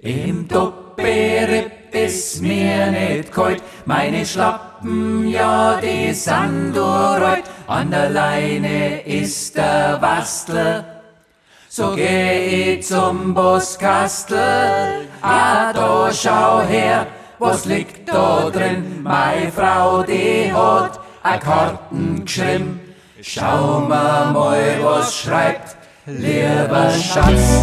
Im Doppelripp ist mir nicht kalt, meine Schlappen, ja, die sind durchreut, an der Leine ist der Bastel. So geh ich zum Boskastel, ah, da schau her, was liegt da drin? Meine Frau, die hat a Karten geschrieben. Schau mal mal, was schreibt, lieber Schatz.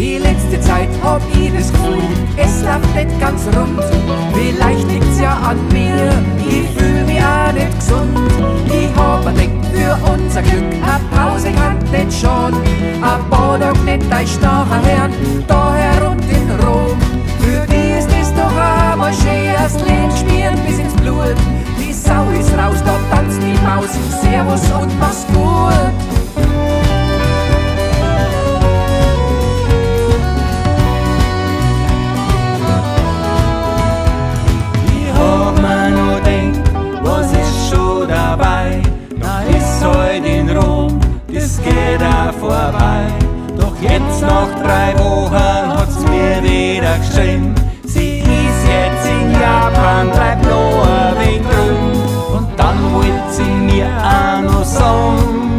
Die letzte Zeit hab ich das Gefühl, es läuft nicht ganz rund. Vielleicht liegt's ja an mir, ich fühl mich auch nicht gesund. Ich hab ein Deck für unser Glück, a Pause kann nicht schon. A Tag nicht euch nachher hören, daher und in Rom. Für die ist es doch einmal schön, das Leben schmieren bis ins Blut. Die Sau ist raus, da tanzt die Maus. Servus und mach's gut. Vorbei. Doch jetzt nach drei Wochen hat's mir wieder geschrieben. Sie ist jetzt in Japan, bleibt noch ein wenig drüben. Und dann wollt sie mir auch noch sagen.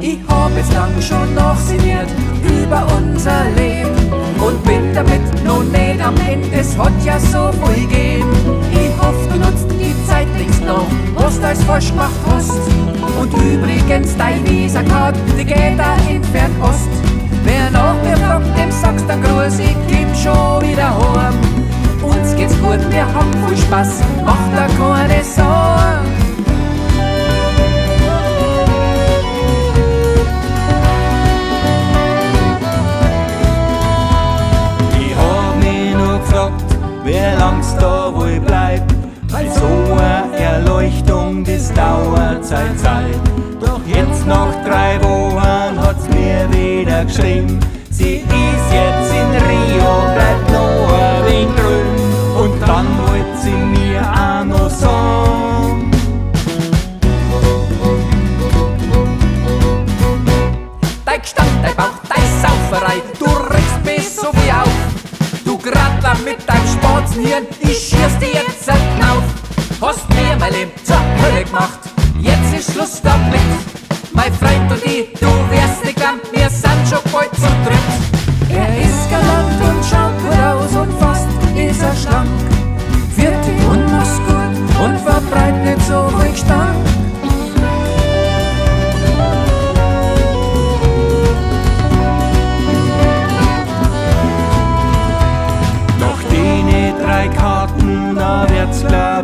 Ich hab jetzt lang schon nachsinniert über unser Leben und bin damit noch nicht am Ende. Es hat ja so viel gegeben. Ich hoffe, du nutzt die Zeit links noch, was als falsch gemacht hast. Und übrigens, dein Visa-Card, die geht da in Fernost. Wer nach mir fragt, dem sagst du Gruß, ich komm schon wieder heim. Uns geht's gut, wir haben viel Spaß, mach da keine Sorgen. Erleuchtung, das dauert Zeit, Zeit. Doch jetzt nach drei Wochen hat's mir wieder geschrieben. Sie ist jetzt in Rio, bleibt noch ein drüben. Und dann wollt sie mir auch noch sagen. Dein Gestank, dein Bauch, dein Sauferei, du regst mich so wie auf. Du Gradler mit deinem Sportshirn, ich schier's dir jetzt auf. Hast mir mein Leben zur Hölle gemacht, jetzt ist Schluss damit. Mein Freund und ich,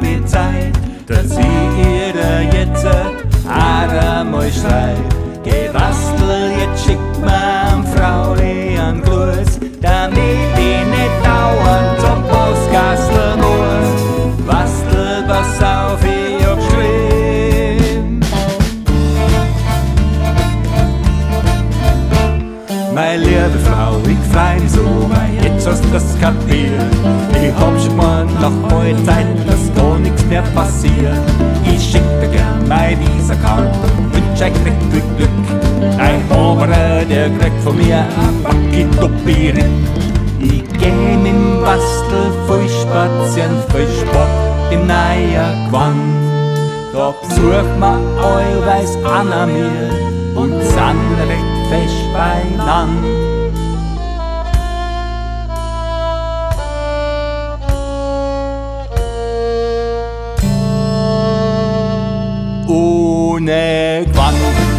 ich Zeit, dass ich ihr jetzt einmal schrei. Geh Bastel, jetzt schickt mir am Frauli einen Gruß, damit ich nicht dauernd zum Postkastel muss. Bastel, pass auf, hab geschrieben. Meine liebe Frau, ich freu mich so, jetzt hast du das kapiert. Ich hab schon gemeint, nach heute Zeit, dass der kriegt von mir ein Paket Dopirit. Ich geh mit dem Bastel viel spazieren, viel Sport im neuen Gewand. Da besucht man allweis an mir und sind recht fest beieinander. Ohne Gewand.